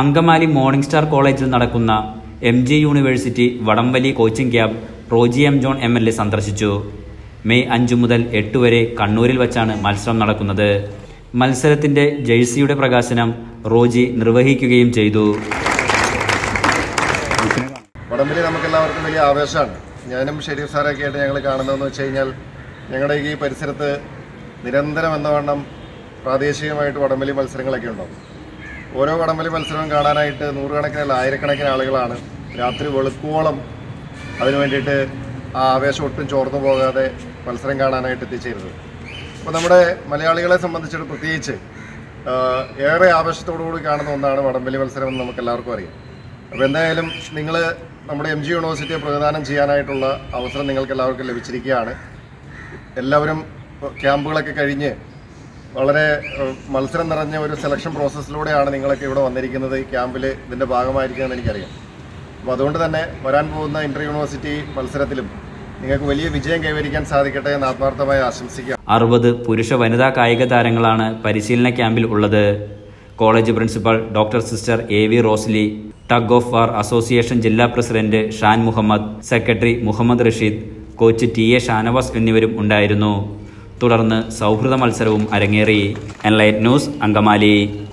Angamaly morning star കോളേജിൽ നടക്കുന്ന M G university വടംവലി coaching camp Roji M John M L A സന്ദർശിച്ചു. May അഞ്ചു മുതൽ എട്ട് വരെ കണ്ണൂരിൽ വച്ചാണ് മത്സരം നടക്കുന്നത്. മത്സരത്തിന്റെ ജേഴ്സിയുടെ പ്രകാശനം റോജി നിർവഹിക്കുകയും ചെയ്തു. വടംവലി നമുക്കെല്ലാവർക്കും വലിയ ആവേശമാണ്. ഞാനും ഷെരീഫ് സാറൊക്കെ ആയിട്ട് ഞങ്ങൾ കാണുന്നതെന്ന് വെച്ച് കഴിഞ്ഞാൽ ഞങ്ങളുടെ ഈ പരിസരത്ത് നിരന്തരം എന്ന വണ്ണം പ്രാദേശികമായിട്ട് വടംവലി മത്സരങ്ങളൊക്കെ ഉണ്ടാവും. ഓരോ വടംവലി മത്സരവും കാണാനായിട്ട് നൂറുകണക്കിനല്ല ആയിരക്കണക്കിന് ആളുകളാണ്. രാത്രി വെളുക്കുവോളം അതിനു വേണ്ടിയിട്ട് ആ ആവേശം ഒട്ടും ചോർന്നു പോകാതെ മത്സരം കാണാനായിട്ട് എത്തിച്ചേരുന്നത്. അപ്പോൾ നമ്മുടെ മലയാളികളെ സംബന്ധിച്ചിട്ട് പ്രത്യേകിച്ച് ഏറെ ആവേശത്തോടുകൂടി കാണുന്ന ഒന്നാണ് വടംവലി മത്സരം എന്ന് നമുക്ക് എല്ലാവർക്കും അറിയാം. അപ്പോൾ എന്തായാലും നിങ്ങൾ നമ്മുടെ എം ജി യൂണിവേഴ്സിറ്റിയെ പ്രതിദാനം ചെയ്യാനായിട്ടുള്ള അവസരം നിങ്ങൾക്ക് എല്ലാവർക്കും ലഭിച്ചിരിക്കുകയാണ്. എല്ലാവരും ക്യാമ്പുകളൊക്കെ കഴിഞ്ഞ് വളരെ മത്സരം നിറഞ്ഞ ഒരു സെലക്ഷൻ പ്രോസസ്സിലൂടെയാണ് നിങ്ങളൊക്കെ ഇവിടെ വന്നിരിക്കുന്നത്. ഈ ക്യാമ്പിൽ ഇതിന്റെ ഭാഗമായിരിക്കുമെന്ന് എനിക്കറിയാം. അപ്പോൾ അതുകൊണ്ട് തന്നെ വരാൻ പോകുന്ന ഇന്റർ യൂണിവേഴ്സിറ്റി മത്സരത്തിലും നിങ്ങൾക്ക് വലിയ വിജയം കൈവരിക്കാൻ സാധിക്കട്ടെ എന്ന് ആത്മാർത്ഥമായി ആശംസിക്കാം. അറുപത് പുരുഷ വനിതാ കായിക താരങ്ങളാണ് പരിശീലന ക്യാമ്പിൽ ഉള്ളത്. College principal doctor sister A V Rosli tug of war association ജില്ലാ president Shan Muhammad secretary Muhammad Rasheed coach T A Shanavas എന്നിവരും ഉണ്ടായിരുന്നു. തുടർന്ന് സൗഹൃദ മത്സരവും അരങ്ങേറി. Enlight News Angamaly.